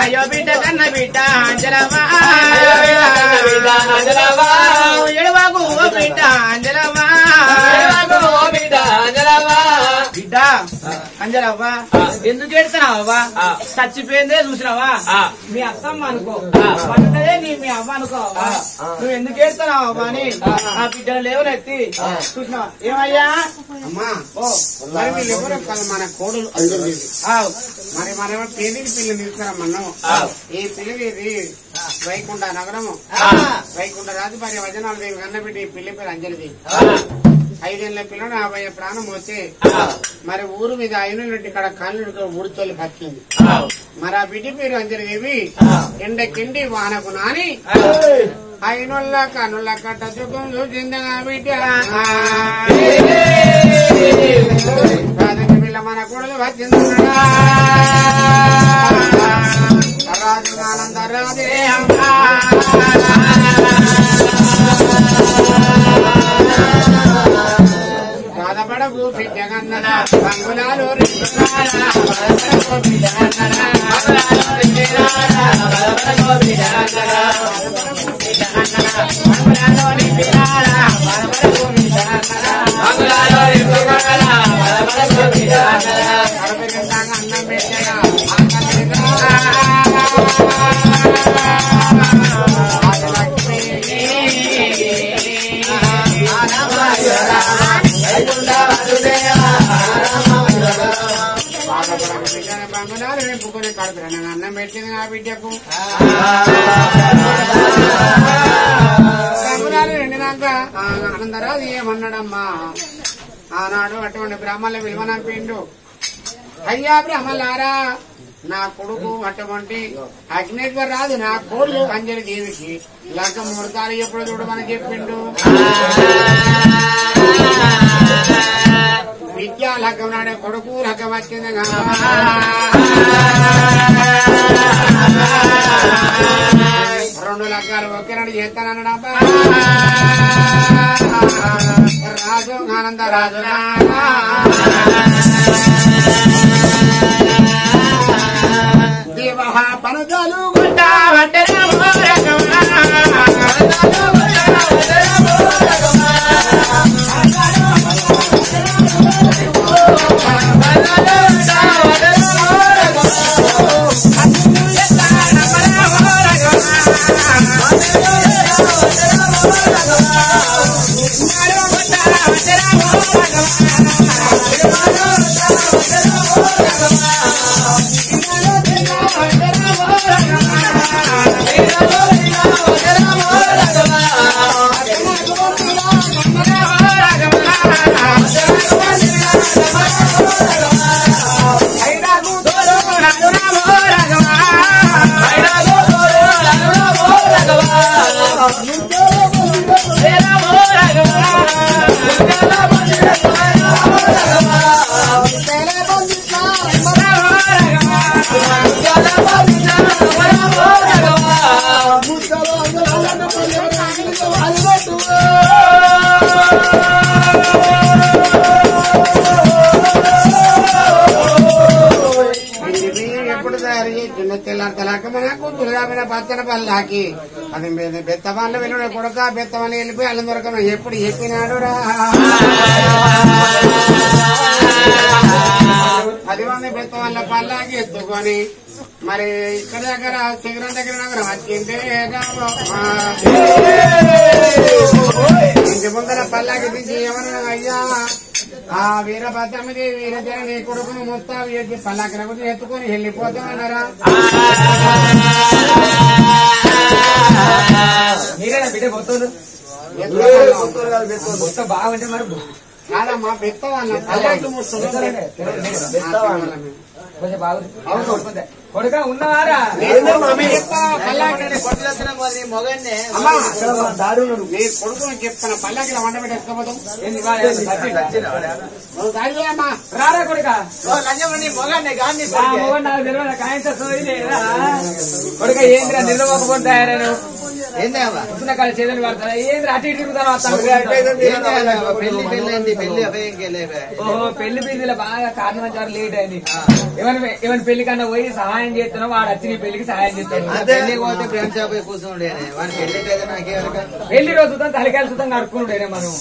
అయ్యో బిడ్డ కన్న బిడ్డ అంజలవా ఎడవాకు బిడ్డ అంజలమ్మా అంజలవ్వా ఎందుకు ఎడతావా చచ్చిపోయిందే చూసినావా మీ అత్తమ్మ అనుకో. పడ్డదే నీ మీ అవ్వ అనుకో నువ్వు ఎందుకు ఎడతావా అని ఆ. బిడ్డలు లేవనెత్తి చూసినావా ఏమయ్యా? అమ్మా మన కోడలు. మరి. మనమో పేదింటి పిల్లని తీసుకురమ్మన్నాం ఈ పిల్లది వైకుంఠ నగరము. వైకుంఠ రాజుభార్య వజనాల దేవి కన్నబిడ్డ ఈ పిల్లి పేరు అంజలిదేవి ఐదేళ్ళ పిల్లడు యాభై ప్రాణం వస్తే మరి ఊరు మీద ఐనున్నట్టు ఇక్కడ కాళ్ళు ఊడితోలి బతికింది. మరి ఆ బిడ్డ పేరు అంజలిదేవి ఎండకిండి వానకు నాని. ఐనుల్ల కనుల కట్ట చుక్కం చూసిందగా బిడ్డ. పిల్ల మన కొడలు వచ్చిందన్నాడా బంగారు నింపుకొని కడుపురన్న అన్నం పెట్టింది నా బిడ్డకు బంగారు నిండినాక ఆ ఏమన్నాడమ్మా ఆనాడు అటువంటి బ్రాహ్మణులు విలువనంపిండు అయ్యా బ్రహ్మలారా నా కొడుకు అటువంటి అగ్నేశ్వర్ రాదు నా కోళ్ళు అంజలి దేవికి లంక ముడతారు ఎప్పుడు చూడమని చెప్పిండు? విద్యా లగ్గం నాడే కొడుకు లగ్గం వచ్చింది కదా. రెండు లగ్గాలు ఒకేనాడు చేస్తానన్నాడబ్బా రాజు ఆనంద రాజు. దేవ పనుజాలు గుంటా ఎప్పుడు కాబిన పచ్చన పల్లాకి అది బెత్తవాళ్ళ వెళ్ళిన కొడుక బెత్తవాళ్ళు వెళ్ళిపోయి అల్లం దొరకమ ఎప్పుడు చెప్పినాడు రా. అది మంది బెత్త వాళ్ళ పల్లాకి ఎత్తుకొని మరి ఇక్కడ దగ్గర శిఖరం దగ్గర దగ్గర వచ్చిందే ఇంటి ముందర పల్లాకి తీసి ఎవరు అయ్యా? ఆ వీరభద్రమిది వీరజన నీ కొడుకును ముస్తాబు చేసి పల్లాకి రగులు ఎత్తుకొని వెళ్ళిపోతామన్నారా? మీరేనా బిడ్డ పోతుంది. మొత్తం బాగుంటే మరి కాదమ్మా ముస్తుంది కొంచెం బాగుంది. కొడుక చెప్తాను పల్లాకి వంట అమ్మా. రారా కొడుక? కొడుక. ఏంద్రా నిలవకపోతే చేతులు పడతారా? ఏంద్రా అటు ఇటు తిరుగుతాను పెళ్ళి పెళ్ళి అయింది పెళ్ళి ఓహో పెళ్ళి బిజీలో బాగా కారణం లేట్ అయింది. ఎవరి ఎవరి పెళ్ళి కన్నా పోయి సహాయం చేస్తున్నావు వాడు వచ్చి నీ పెళ్ళికి సహాయం చేస్తాడు. షాప్ కూర్చుండే వాడి పెళ్ళి నాకే రోజు సుతం తలకాయలు సుతం కడుక్కుంటేనే మనం.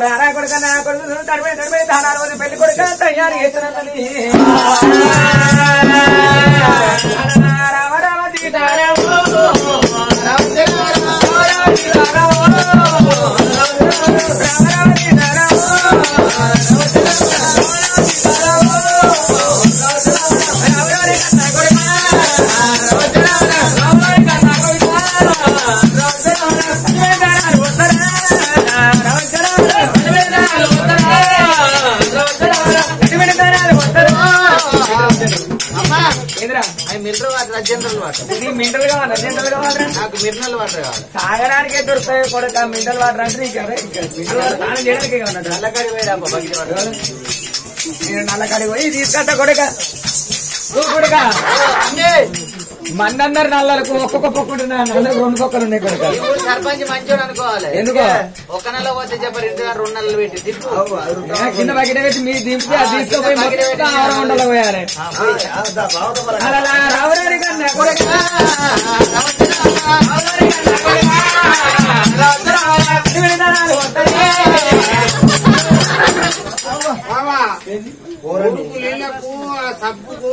రారా కొడుక నా కొడుకు తడిపోయి తడిపోయి దానాలు వదిలి పెళ్ళి కొడుక తయారు చేస్తున్నది రామ రామ సీతారామ మినరల్ వాటర్. మింటల్ కావాలి జనరల్ కావాలి నాకు మినరల్ వాటర్ కావాలి. తాగడానికే దొరుకుతాయి కొడుక మింటల్ వాటర్ అంటే నీకు మినరల్ స్నానం చేయడానికి ఉన్నట్టు నల్లకడి పోయి అమ్మ బకెట్ వాటర్. నేను నల్లకాడి పోయి తీసుకొస్తా కొడుక. నువ్వు కొడుక. మందందరు నల్లలకు ఒక్కొక్క పొక్కడు నల్లలకు రెండు పొక్కలు ఉన్నాయి కొడుక ఇప్పుడు సర్పంచ్ మంచోడు అనుకోవాలి. ఎందుకో? ఒక నెల పోతే చెప్పరు ఇంటి రెండు నెలలు పెట్టి కింద బకెట్ పెట్టి మీరు దింపి అది తీసుకుపోయి ఆరు వందలు పోయాలి. కన్నా కొడుక. బావా కొడుకు నీళ్ళకు ఆ సబ్బుకు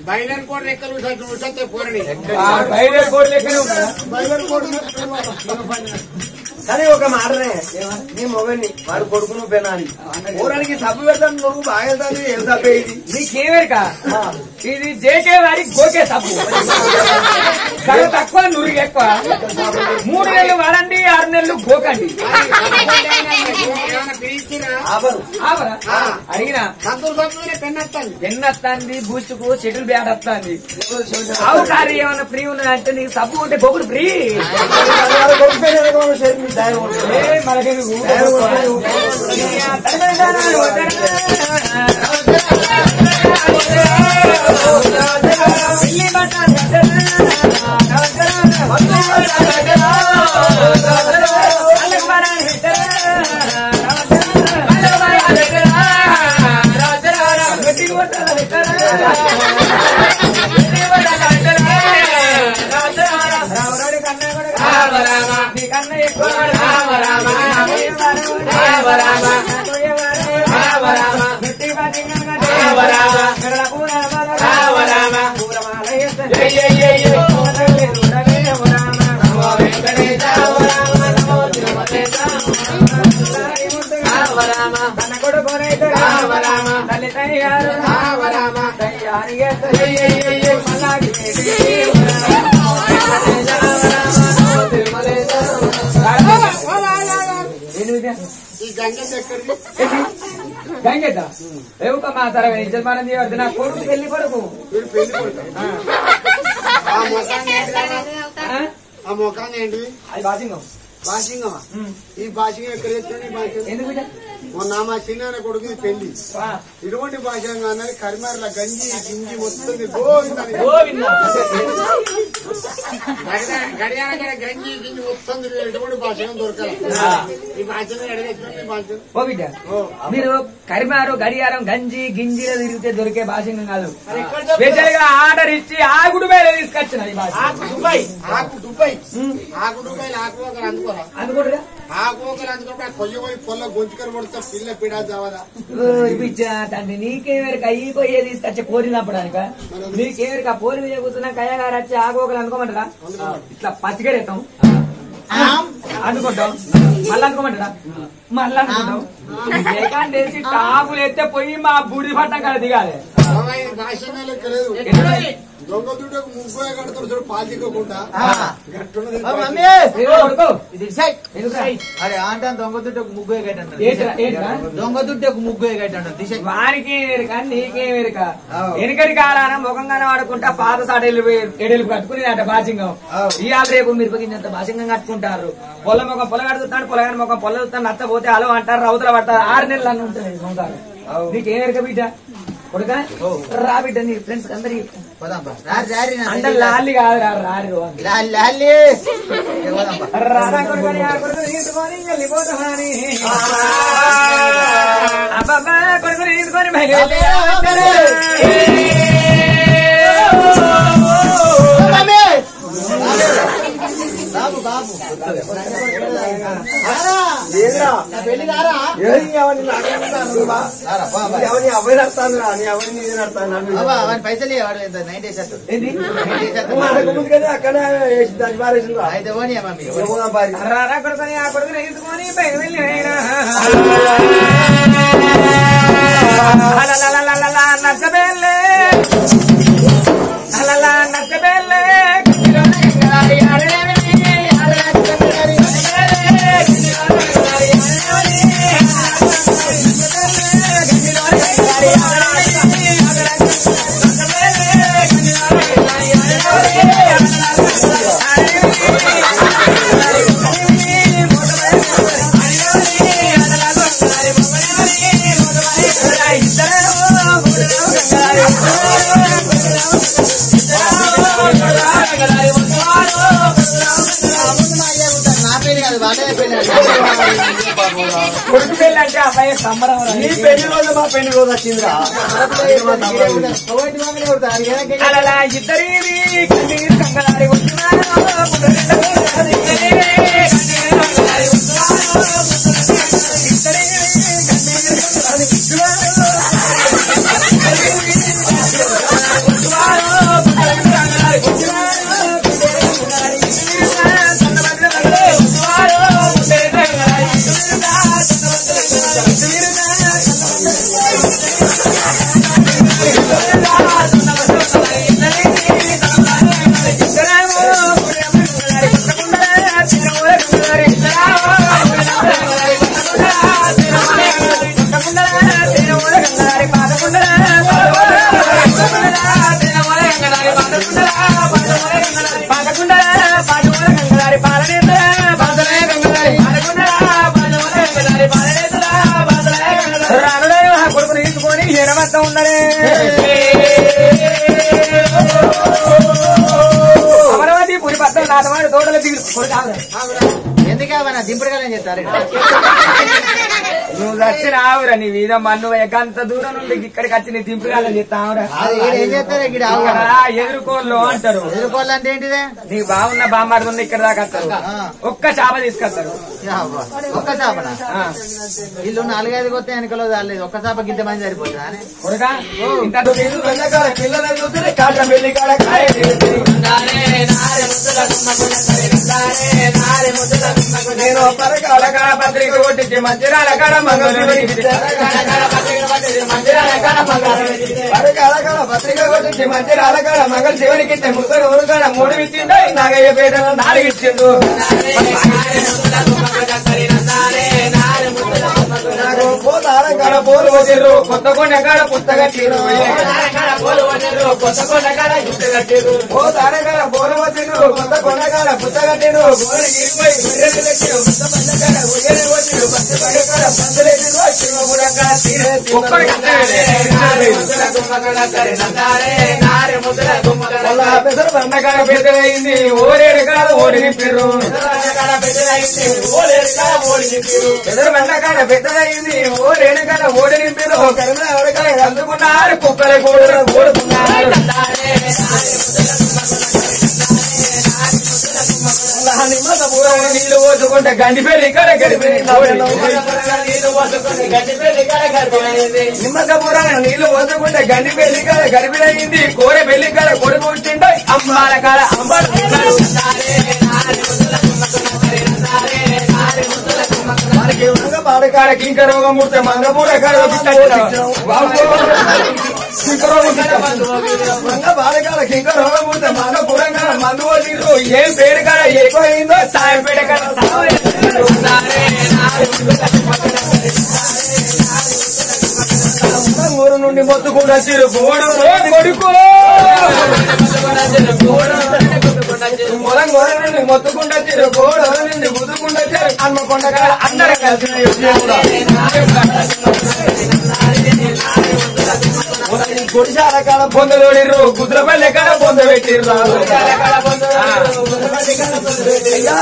బయలర్ కోట రెక్కలు ఉసతే పోరని బయట కోడి లెక్కనే ఉంటాడా కానీ ఒక మాటనే నీ మొగని వాడు కొడుకును పెనాలి ఊరానికి సబ్బు పెడతాను నువ్వు బాగా ఏం సబ్బే ఇది నీకేమేరిక ఇది జేకే వారి గోకే తప్పు కళ తక్కువ నురుగు ఎక్కువ మూడు నెలలు వాడండి ఆరు నెలలు గోకండి అడిగినా సంతూర్ సబ్బు పెన్నత్తాను పెన్ వస్తుంది బూస్ట్కు షెటిల్ బ్యాట్ వస్తుంది ఆవు కారు ఏమన్నా ఫ్రీ ఉన్నదంటే నీకు సబ్బు ఉంటే గోకుడు ఫ్రీ కొడుకు గంగెద్ద రేవుక మా సరే యజమానం చేయవద్దు నా కొడుకు పెళ్ళి కొడుకు. ఆ ముఖాన్ని ఏంటి? అది బాసింగం బాసింగమా ఈ బాసింగం ఎక్కడ? మొన్న మా చిన్న కొడుకు పెళ్ళి. ఇటువంటి భాషంగా అన్నది కరిమారుల గంజి గింజి గోవిందా. గడియార గంజి గింజి వస్తుంది ఎటువంటి భాషగా దొరకాలి. ఈ భాషను భాష మీరు కరిమారు గడియారం గంజి గింజిలో తిరిగితే దొరికే భాషంగం కాదు. స్పెషల్గా ఆర్డర్ ఇచ్చి ఆగుడు మీద తీసుకొచ్చిన భాష ఆకు దుబాయ్ ఆకు దుబాయ్. ఆకు దుబాయ్ ఆకు అనుకుంటుగా ఆ కోకలు అందుకుంటే కొయ్య పోయి పొల్ల గొంతుకలు పడితే పిల్ల పిడా చావదా పిచ్చా తండ్రి నీకేమెరక ఈ కొయ్య తీసుకొచ్చే మీద కూర్చున్నా కయ్యగారు వచ్చి ఆగోకలు అనుకోమంటారా ఇట్లా పచ్చిగడేస్తాం అనుకుంటాం మళ్ళీ అనుకోమంటారా మళ్ళీ అనుకుంటాం లేకంటే టాపులు ఎత్తే పోయి మా బుడి పట్టం కాడ దిగాలి. దొంగ దుడ్డకు ముగ్గురే కడతాడు చూడు ఎందుకురా? అరే అంటాను దొంగ దుడ్డకు ముగ్గు ఎగటంటాడు ఏంట్రా, ఏంట్రా? దొంగ దుడ్డకు ముగ్గు ఎగటంటాడు దిశ వారికి ఎరుక నీకే ఎరుక వెనుకటి కాలాన ముఖంగానే వాడుకుంటా పాత సాటలు ఎడలు కట్టుకుని అట బాసింగం ఇవాళ రేపు మీరు ఇంత బాసింగం కట్టుకుంటారు. పొల ముఖం పొల కడుతున్నాడు పొలగాని ముఖం పొల చూస్తాను నచ్చపోతే అలో అంటారు రౌతుల పడతారు. ఆరు నెలలు అన్న ఉంటుంది సంసారం. నీకేం ఎరుక బిడ్డ? కొడుక? రా బిడ్డ నీ ఫ్రెండ్స్ అందరికి పోదాం బా. రారి రారి నా అంటే దగ్గరికి రా. లాలి కాదు రా రారి రో. లాలి లాలి ఏ పోదాం బా. రారా కొడుకని ఆ కొడుకుని తీసుకొని వెళ్ళిపోతామని. అబ్బబ్బా కొడుకుని తీసుకొని బాబు ఎవరిని అబ్బాయి నడతాను రా. నీ ఎవరిని ఇది నడతాను పైసలు అక్కడే అయితే కొడుకుని ఆ కొడుకుని బయట వెళ్ళి నచ్చబెల్లే నచ్చబెల్లే సంబరం. నీ పెళ్ళి రోజు మా పెళ్ళి రోజు వచ్చిందిరా. అలలా ఇద్దరి కన్నీరు కంగలారి వస్తున్నారు ఎనమంతా ఉన్నదే అమరావతి పురి పక్కన నాటవాడు తోటలు దిగు కొడుకు ఎందుకే దింపుడుగా చెప్తారు నువ్వు చచ్చినావురా నీ మీద మన్ను ఎకంత దూరం నుండి ఇక్కడికి వచ్చి నీ దింపుగాలని చెప్తావురా ఎదుర్కోళ్ళు అంటారు. ఎదుర్కోవాలంటే ఏంటిదే? నీ బాగున్న బామ్మాడుతుంది ఇక్కడ దాకా వస్తారు. ఒక్క చేప తీసుకొస్తారు. ఒక్క చేపన. ఇల్లు నాలుగైదు కొత్త వెనకలో చాలేదు ఒక్క చేపకి ఇంత మంది సరిపోతుందా? నేను పరకాల పత్రిక కొట్టించి పరకాల కాడ పత్రిక కొట్టించి మంచి రాలకాడ మంగళ శివునికి ముగ్గురు ఊరుకాడ మూడు ఇచ్చిండు నాగయ్య పేటలో నాలుగు ఇచ్చిండు పోతార కాడ పోలు వచ్చిర్రు కొత్త కొండ కాడ పుస్తకట్టిరు కొత్త కొండ కాడ పోతార కాడ పోలు కొత్త కొండకాడ పుత్తగట్టిడు గోరి గిరిపోయి గుర్రెలు కొత్త పండకాడ ఉయ్యలు వచ్చిడు పత్తి పండకాడ పందులేసిడు శివపురంగా తీరే ఒక్కడి పెసరు బండకాడ పెద్దదైంది ఓరేడు కాడ ఓడి నింపిర్రు? పెసరు బండకాడ పెద్దదైంది ఓరేడు కాడ ఓడి నింపిర్రు కరిమ ఎవరికాడ అందుకున్నారు. కుక్కల కూడా ఓడుకున్నారు పోసుకుంటే గండి పెళ్ళి ఇక్కడ గడిపి నీళ్ళు పోసుకుంటే గండి పెళ్ళి కాడ గడిపిడయింది కోరె పెళ్ళి కాడ కొడుకు పుట్టిండో. అమ్మాల కాడ అమ్మ పాడకాడ కింక రోగం ముడితే మంగపూర రోగం ముడితే కాడ మందు ఏం పేరు కాడ ఎక్కువైందో? సాయం పేట కాడ ఊరు నుండి మొత్తుకుండా చిరు గోడు కొడుకు. మొలం గోడ నుండి మొత్తుకుండా చిరు గోడు నుండి ముద్దుకుండా చిరు హన్మకొండ కాడ అందరూ కలిసి గుడిశాల కాడ పొందలోడిర్రు కుదురపల్లె కాడ పొంద పెట్టిర్రు.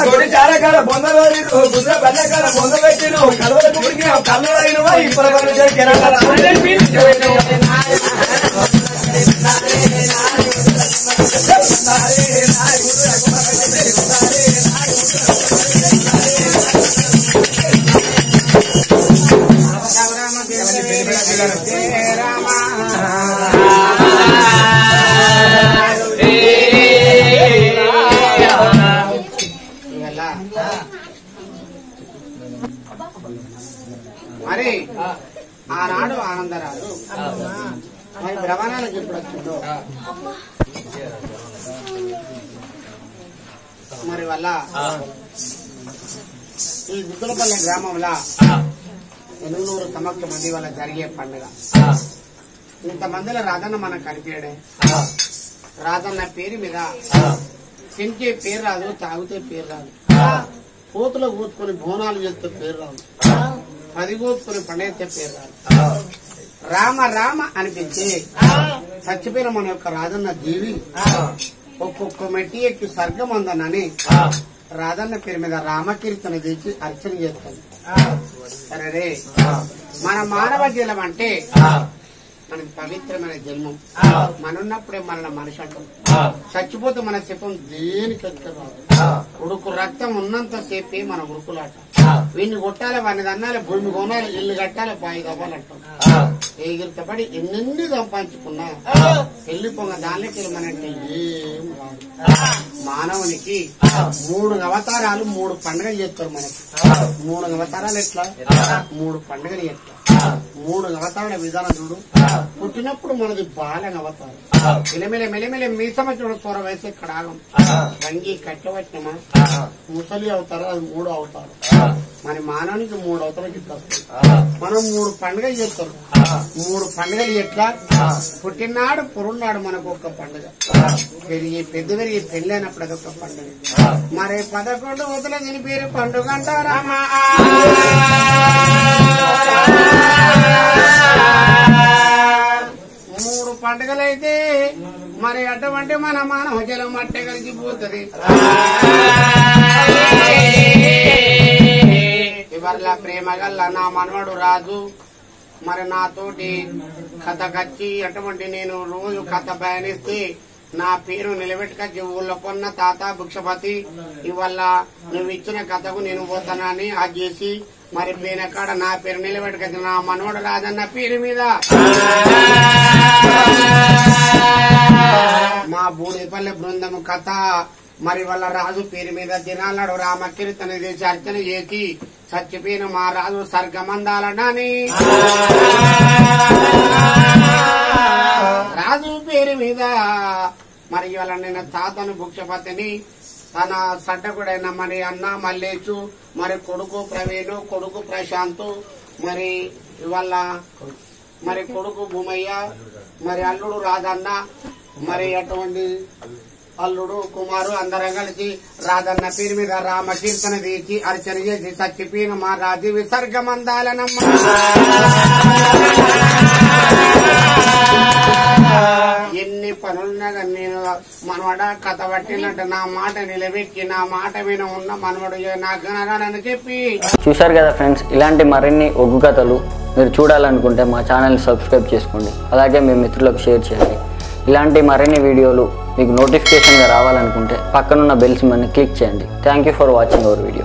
గుడిశాల కాడ పొందలోడిర్రు కుదురపల్లె కాడ పొంద పెట్టిర్రు. కలవల గుడికి కళ్ళు ఇప్పుడు రామ గ్రామంలో ఎనుగునూరు సమక్ష మంది వల్ల జరిగే పండుగ. ఇంతమందిలో రాధన్న మనం కనిపించడే. రాధన్న పేరు మీద తింటే పేరు రాదు తాగితే పేరు రాదు. కోతులు కూతుకొని బోనాలు చేస్తే పేరు రాదు. పది కూతుకొని పండేస్తే పేరు రాదు. రామ రామ అనిపించి చచ్చిపోయిన మన యొక్క రాజన్న దేవి ఒక్కొక్క మెట్టి ఎక్కి స్వర్గం ఉందనని రాధన్న పేరు మీద రామకీర్తన తెచ్చి అర్చన చేస్తాను సరే మన మానవ జలం అంటే మనకి పవిత్రమైన జన్మం మన ఉన్నప్పుడే మన మనిషి అంటాం. చచ్చిపోతే మన శిపం దేనికి ఉడుకు రక్తం ఉన్నంత సేపే మన ఉడుకులాట. వీడిని కొట్టాలి వాడిని అన్నాలి భూమి కొనాలి ఇల్లు కట్టాలి పాయి తవ్వాలంటాం ఎగిరితపడి ఎన్నెన్ని సంపాదించుకున్నా పెళ్ళి పొంగ దానికి మనకి ఏం రాదు. మానవునికి మూడు అవతారాలు మూడు పండుగలు చేస్తారు మనకి. మూడు అవతారాలు ఎట్లా? మూడు పండుగలు ఎట్లా మూడు అవతారాల విధానం చూడు. పుట్టినప్పుడు మనది బాలన అవతారం. మెలమెల మెలమెల మీసమ చూడు స్వర వయసు ఇక్కడ ఆగం? రంగి కట్టవచ్చినమా ముసలి అవతారం అది మూడు అవతారం. మన మానవునికి మూడు వస్తాయి మనం మూడు పండుగలు చేస్తాం. మూడు పండుగలు ఎట్లా? పుట్టినాడు పురున్నాడు మనకు ఒక పండుగ. పెరిగి పెద్ద పెరిగి పెళ్ళైనప్పుడు అదొక పండుగ. మరి పదకొండు వదిల దీని పేరు పండుగ అంటారామా మూడు పండుగలైతే మరి అటువంటి మన మానవ జలం మట్టె కలిసిపోతుంది. ఇవర్ల ప్రేమ గల్ల నా మనవడు రాజు. మరి నాతోటి కథ కచ్చి అటువంటి నేను రోజు కథ బయనిస్తే నా పేరు నిలబెట్టుకొచ్చి ఊళ్ళో కొన్న తాత భిక్షపతి ఇవల్ల నువ్వు ఇచ్చిన కథకు నేను పోతానని అది చేసి మరి పేనకాడ నా పేరు నిలబెట్టుకొచ్చి నా మనవడు రాజన్న పేరు మీద. మా బూడిపల్లె బృందం కథ మరి వాళ్ళ రాజు పేరు మీద దినాలడు రామకీర్తన చేసి అర్చన చేసి చచ్చిపోయిన మా రాజు సర్గమందాలనని రాజు పేరు మీద మరి ఇవాళ నేను తాతను భుక్షపతిని తన సడ్డకుడైన మరి అన్న మల్లేచు మరి కొడుకు ప్రవీణు కొడుకు ప్రశాంత్ మరి ఇవాళ మరి కొడుకు భూమయ్య మరి అల్లుడు రాజన్న మరి అటువంటి అల్లుడు కుమారు అందరం కలిసి రాధన్న పేరు మీద రామ కీర్తన అర్చన చేసి చచ్చిపోయిన మా రాజు విసర్గమందాలనమ్మ. ఎన్ని పనులున్నా కానీ నేను మనవడ కథ పట్టినట్టు నా మాట నిలబెట్టి నా మాట మీద ఉన్న మనవడు నాకు అని చెప్పి. చూశారు కదా ఫ్రెండ్స్ ఇలాంటి మరిన్ని ఒగ్గు కథలు మీరు చూడాలనుకుంటే మా ఛానల్ని సబ్స్క్రైబ్ చేసుకోండి. అలాగే మీ మిత్రులకు షేర్ చేయండి. ఇలాంటి మరిన్ని వీడియోలు మీకు నోటిఫికేషన్గా రావాలనుకుంటే పక్కనున్న బెల్ సింబల్ని క్లిక్ చేయండి. Thank you for watching our video